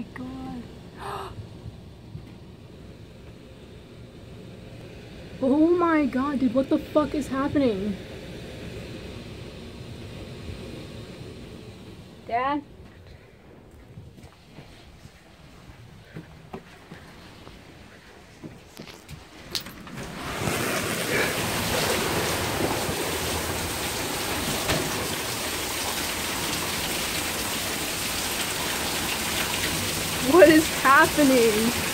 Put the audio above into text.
my god. Oh my god, dude, what the fuck is happening? Dad? What is happening?